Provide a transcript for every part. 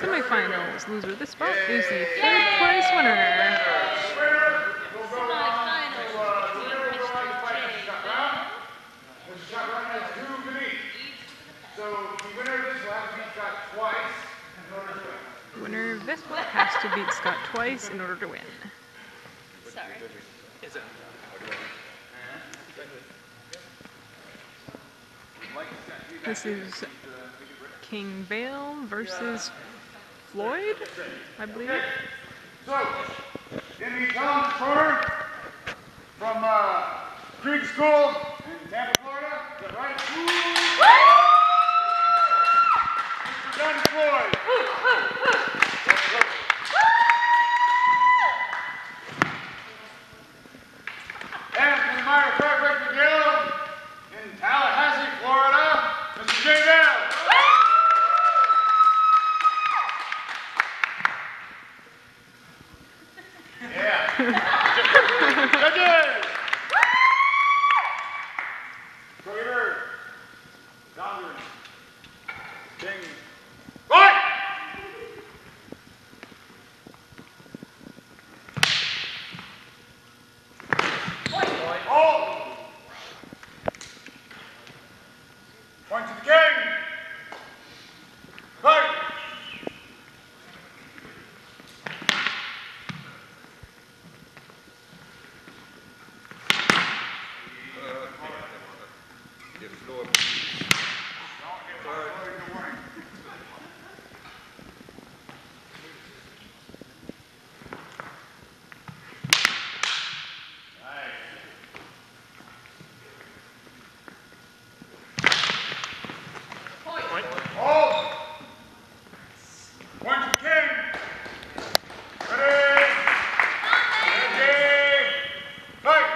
Semifinals. Loser of this spot is the third place winner. Winner of this one has to beat Scott twice in order to win. Sorry. This is King Vale versus Floyd, I believe. So, in the challenge corner from uh, Creek School Point to the king. Fight. Hold. Point to the king. Ready. Ready. Fight.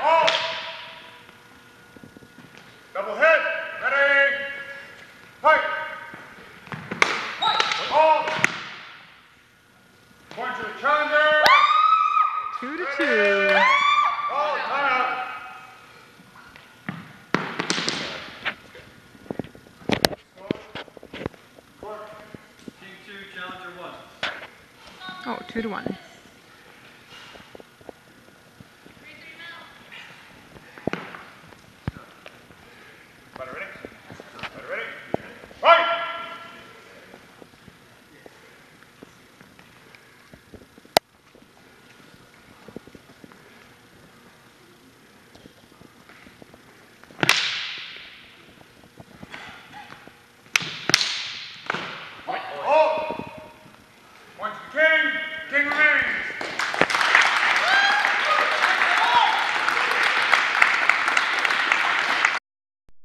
Hold. Double hit. Ready. Fight. Hold. Point to the challenger. Two to two. Hold. Tie up. King two, challenger one. Oh, two to one.